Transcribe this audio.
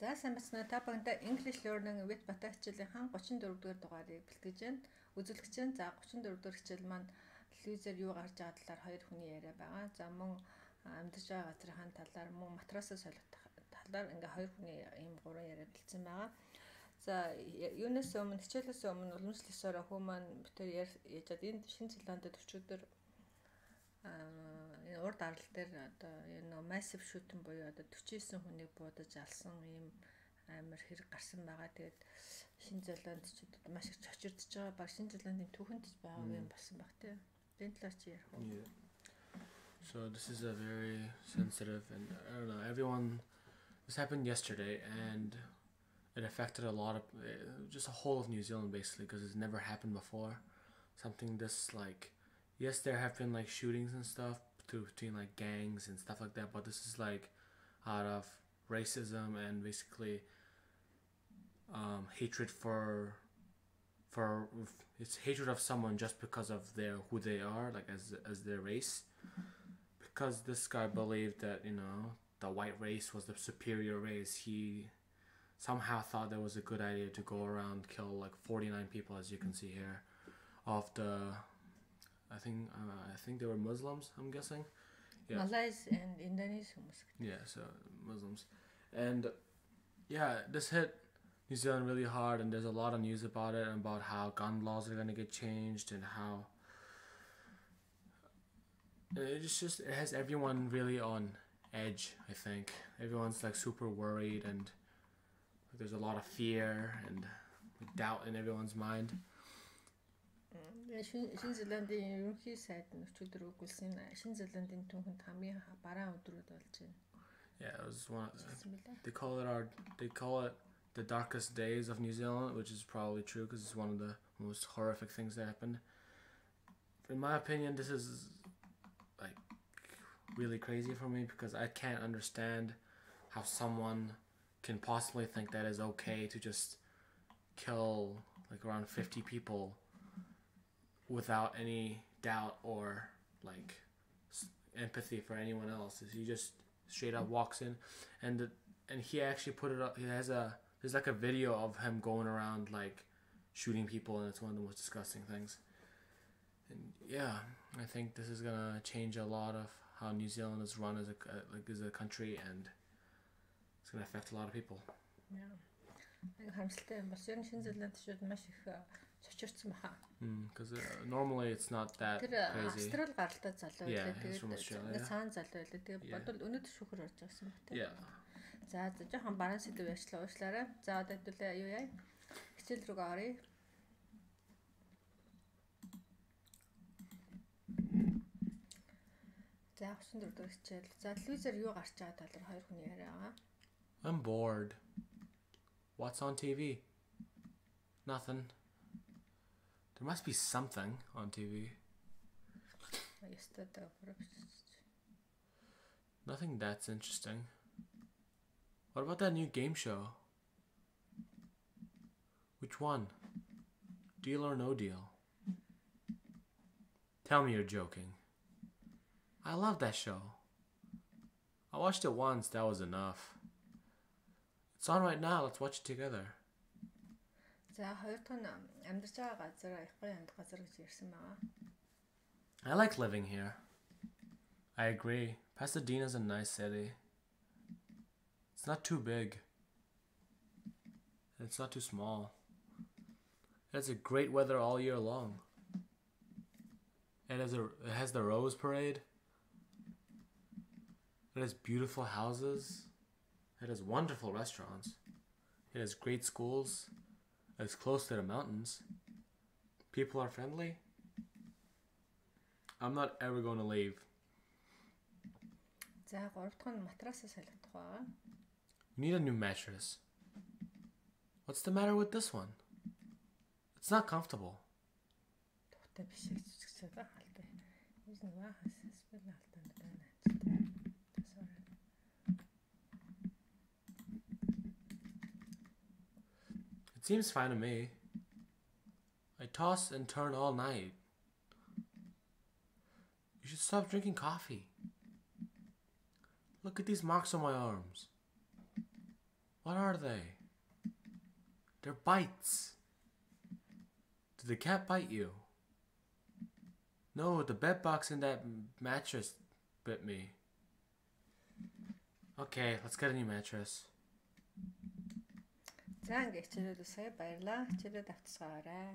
За сайн бацнаа та багтаа English Learning with Bata хичээлийн хаан 34 дугаар дугаарыг бэлтгэж байна. Үзүүлэгч нь за 34 дугаар хичээл маань телевизээр юу гарч байгаа талаар хоёр хүний яриа байгаа. За мөн амьдарч байгаа газрын талаар мөн матрасаа солих талаар ингээ хоёр хүний ийм гурван яриа бэлдсэн байгаа. За юунаас өмнө хичээлээс өмнө уламжлалсаар хөө маань битэр яжаад энэ шинэ зеландд өчигдөр энэ урд арал дээр одоо энэ massive shooting буюу одоо 49 хүнийг буудаж алсан ийм амар хэрэг гарсан байгаа. Тэгээд шинэ зеландчууд маш их чочирдж байгаа. Баг шинэ зеландын түүхэнд байгаа юм болсон баг тийм. Энэ талаар чи ярих уу? So this is a very sensitive and I don't know everyone this happened yesterday and it affected a lot of just a whole of New Zealand basically because it's never happened before. Something this like, yes, there have been like shootings and stuff between like gangs and stuff like that, but this is like out of racism and basically um, hatred for for it's hatred of someone just because of their who they are like as as their race. Because this guy believed that you know the white race was the superior race he somehow thought that was a good idea to go around kill like 49 people as you can see here of the I think uh, I think they were Muslims I'm guessing yeah. Malays and Indonesians yeah so Muslims and yeah this hit New Zealand really hard and there's a lot of news about it and about how gun laws are going to get changed and how it's just it has everyone really on edge I think everyone's like super worried and there's a lot of fear and doubt in everyone's mind. Шинэ Зеландын ерөнхий сайд нь өчигдөр өгүүлсэн Шинэ Зеландын түүхэнд хамгийн бараан өдрүүд болж байна. Yeah, it was one. They call it our. They call it the darkest days of New Zealand, which is probably true because it's one of the most horrific things that happened. In my opinion, this is like really crazy for me because I can't understand how someone can possibly think that is okay to just kill like around 50 people without any doubt or like empathy for anyone else is he just straight up walks in and the, and he actually put it up he has a there's like a video of him going around like shooting people and it's one of the most disgusting things and yeah i think this is gonna change a lot of how new zealand is run as a like as a country and it's going to affect a lot of people. Yeah. Нэг харамсалтай юм бас ер нь шинэ зеланд шууд маш их цочирдсан баха. Because uh, normally it's not that Тэр crazy. Австрал гаралтай залуу байлаа. Тэгээд цаан залуу байлаа. Тэгээд бодвол өнөөдөр шүүхэр орж байгаа юм байна. За за жоохон баруун сэдв яачлаа уушлаарай. За одоо хэдүүлээ юу яа? Хичээл рүү оръё. За 34 дэх хичээл. За телевизээр юу гарч байгаа талаар хоёр хүний яриа байгаа. I'm bored. What's on TV? Nothing. There must be something on TV. Nothing that's interesting. What about that new game show? Which one? Deal or no deal? Tell me you're joking. I love that show. I watched it once, that was enough. It's on right now. Let's watch it together. За хоёр дахь нь амьдарч байгаа газар их гоё амьд газар гэж ярьсан байгаа. I like living here. I agree. Pasadena's a nice city. It's not too big. It's not too small. It has a great weather all year long. It has a it has the Rose Parade. It has beautiful houses. It has wonderful restaurants. It has great schools. It's close to the mountains. People are friendly. I'm not ever going to leave. За 3 дахь нь матрасаа солих байгаа. We need a new mattress. What's the matter with this one? It's not comfortable. Тухтай биш гэж хэлсэн байна халтай. Ის нэг хасас байна халтай Seems fine to me. I toss and turn all night. You should stop drinking coffee. Look at these marks on my arms. What are they? They're bites. Did the cat bite you? No, the bed box in that mattress bit me. Okay, let's get a new mattress. За ингээ хичээлээс баярлаа. Хичээлээ давтсаарай.